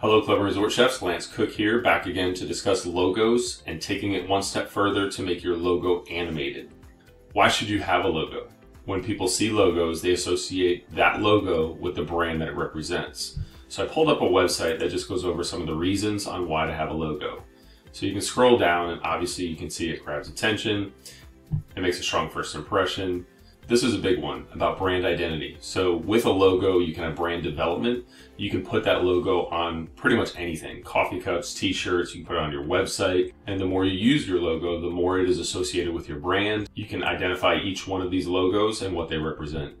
Hello, Club + Resort Chefs. Lance Cook here, back again to discuss logos and taking it one step further to make your logo animated. Why should you have a logo? When people see logos, they associate that logo with the brand that it represents. So I pulled up a website that just goes over some of the reasons on why to have a logo. So you can scroll down and obviously you can see it grabs attention. It makes a strong first impression. This is a big one about brand identity. So with a logo, you can have brand development. You can put that logo on pretty much anything. Coffee cups, t-shirts, you can put it on your website. And the more you use your logo, the more it is associated with your brand. You can identify each one of these logos and what they represent.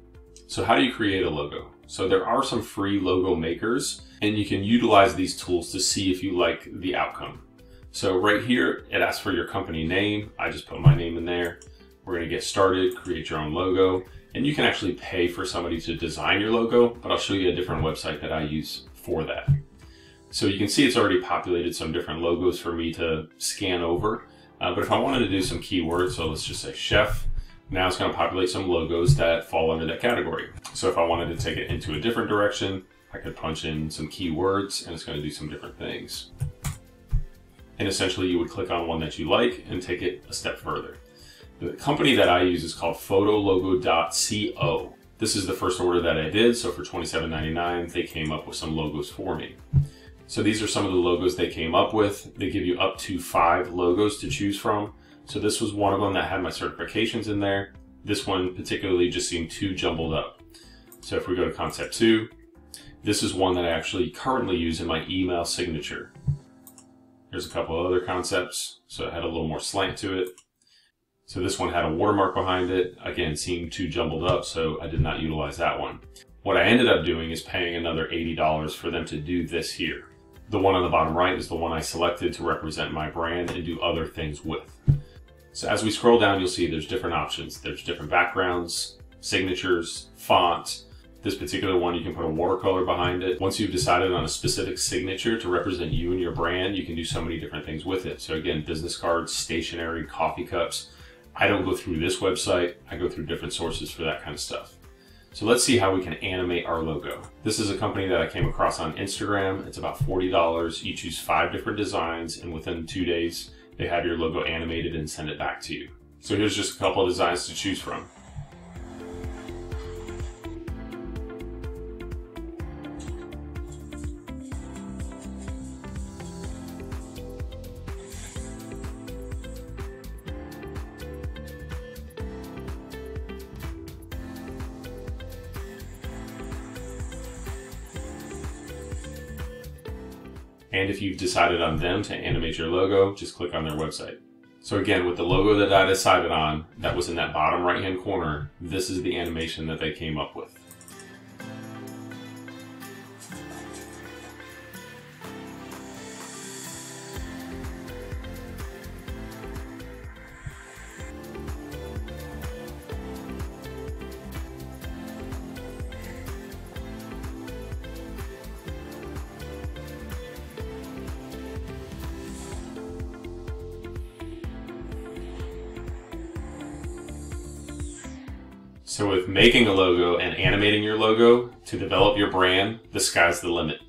So how do you create a logo? So there are some free logo makers and you can utilize these tools to see if you like the outcome. So right here, it asks for your company name. I just put my name in there. We're gonna get started, create your own logo, and you can actually pay for somebody to design your logo, but I'll show you a different website that I use for that. So you can see it's already populated some different logos for me to scan over. Uh, but if I wanted to do some keywords, so let's just say chef, now it's going to populate some logos that fall under that category. So if I wanted to take it into a different direction, I could punch in some keywords and it's going to do some different things. And essentially you would click on one that you like and take it a step further. The company that I use is called photologo.co. This is the first order that I did, so for $27.99, they came up with some logos for me. So these are some of the logos they came up with. They give you up to five logos to choose from. So this was one of them that had my certifications in there. This one particularly just seemed too jumbled up. So if we go to concept two, this is one that I actually currently use in my email signature. There's a couple other concepts, so it had a little more slant to it. So this one had a watermark behind it. Again, seemed too jumbled up, so I did not utilize that one. What I ended up doing is paying another $80 for them to do this here. The one on the bottom right is the one I selected to represent my brand and do other things with. So as we scroll down, you'll see there's different options. There's different backgrounds, signatures, font. This particular one, you can put a watercolor behind it. Once you've decided on a specific signature to represent you and your brand, you can do so many different things with it. So again, business cards, stationery, coffee cups, I don't go through this website. I go through different sources for that kind of stuff. So let's see how we can animate our logo. This is a company that I came across on Instagram. It's about $40. You choose five different designs and within two days, they have your logo animated and send it back to you. So here's just a couple of designs to choose from. And if you've decided on them to animate your logo, just click on their website. So again, with the logo that I decided on, that was in that bottom right hand corner, this is the animation that they came up with. So with making a logo and animating your logo to develop your brand, the sky's the limit.